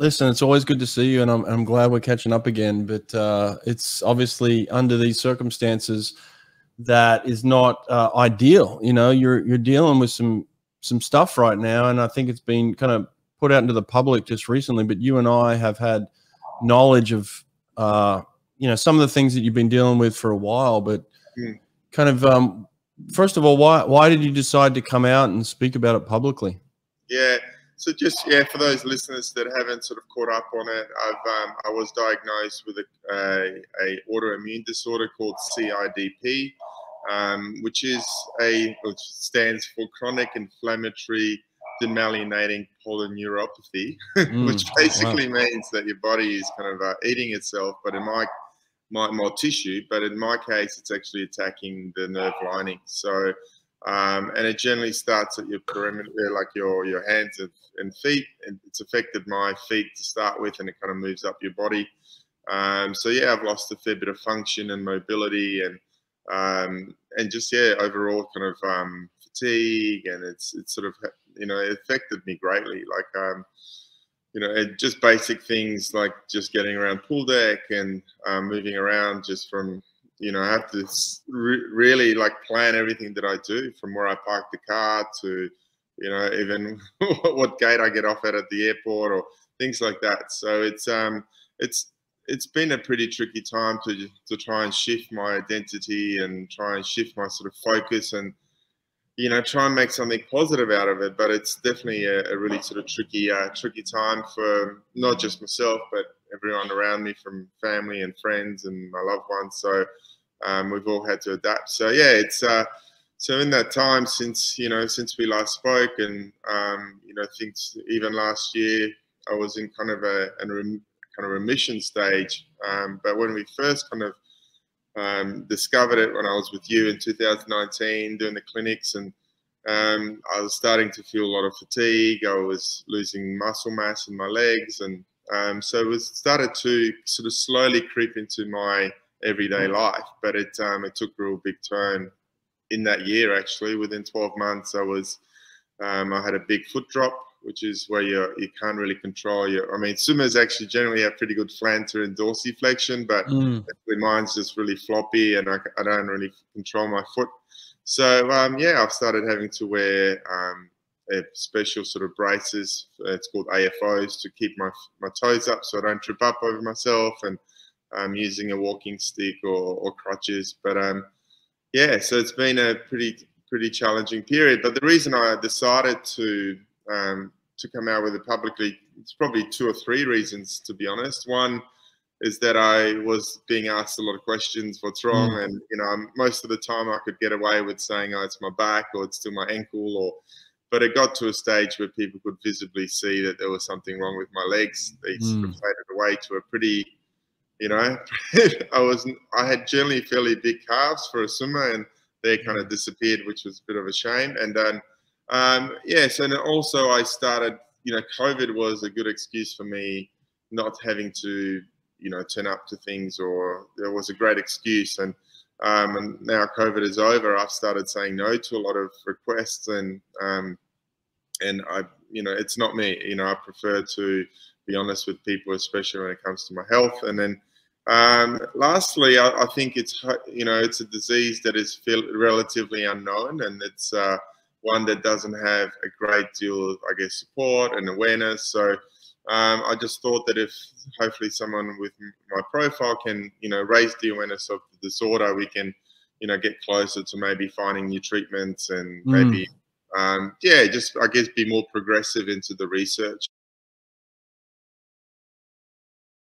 listen, it's always good to see you, and I'm, I'm glad we're catching up again. But uh, it's obviously under these circumstances that is not uh, ideal. You know, you're you're dealing with some some stuff right now, and I think it's been kind of put out into the public just recently. But you and I have had knowledge of uh, you know some of the things that you've been dealing with for a while. But mm. kind of um, first of all, why why did you decide to come out and speak about it publicly? Yeah. So just yeah, for those listeners that haven't sort of caught up on it, I've um, I was diagnosed with a, a, a autoimmune disorder called CIDP, um, which is a which stands for chronic inflammatory demyelinating polyneuropathy, mm, which basically wow. means that your body is kind of uh, eating itself. But in my, my more tissue, but in my case, it's actually attacking the nerve lining. So, um, and it generally starts at your perimeter, like your your hands and, and feet, and it's affected my feet to start with, and it kind of moves up your body. Um, so yeah, I've lost a fair bit of function and mobility, and um, and just yeah, overall kind of um, fatigue, and it's it's sort of you know it affected me greatly. Like um, you know, just basic things like just getting around pool deck and um, moving around just from you know I have to re really like plan everything that I do from where I park the car to you know even what gate I get off at at the airport or things like that. So it's um it's it's been a pretty tricky time to to try and shift my identity and try and shift my sort of focus and you know try and make something positive out of it. But it's definitely a, a really sort of tricky uh, tricky time for not just myself but everyone around me, from family and friends and my loved ones. So um, we've all had to adapt. So yeah, it's. Uh, so in that time since you know since we last spoke and um, you know things even last year I was in kind of a, an kind of remission stage. Um, but when we first kind of um, discovered it when I was with you in 2019 doing the clinics and um, I was starting to feel a lot of fatigue. I was losing muscle mass in my legs. And um, so it was started to sort of slowly creep into my everyday mm. life. But it, um, it took a real big turn in that year, actually. Within 12 months, I was, um, I had a big foot drop which is where you you can't really control your. I mean, swimmers actually generally have pretty good plantar and dorsiflexion, but mm. mine's just really floppy, and I, I don't really control my foot. So um, yeah, I've started having to wear um, special sort of braces. It's called AFOs to keep my my toes up so I don't trip up over myself, and I'm using a walking stick or, or crutches. But um, yeah, so it's been a pretty pretty challenging period. But the reason I decided to um, to come out with it publicly. It's probably two or three reasons, to be honest. One is that I was being asked a lot of questions, what's wrong, mm. and you know, most of the time I could get away with saying, "Oh, it's my back," or "It's still my ankle," or but it got to a stage where people could visibly see that there was something wrong with my legs. They mm. sort of mm. faded away to a pretty, you know, I was I had generally fairly big calves for a swimmer, and they kind of disappeared, which was a bit of a shame. And then um, yes, and also I started. You know, COVID was a good excuse for me not having to, you know, turn up to things, or there was a great excuse. And um, and now COVID is over, I've started saying no to a lot of requests, and um, and I, you know, it's not me. You know, I prefer to be honest with people, especially when it comes to my health. And then um, lastly, I, I, think it's you know it's a disease that is relatively unknown, and it's uh, one that doesn't have a great deal of, I guess, support and awareness. So um, I just thought that if hopefully someone with my profile can, you know, raise the awareness of the disorder, we can, you know, get closer to maybe finding new treatments and mm. maybe, um, yeah, just I guess be more progressive into the research.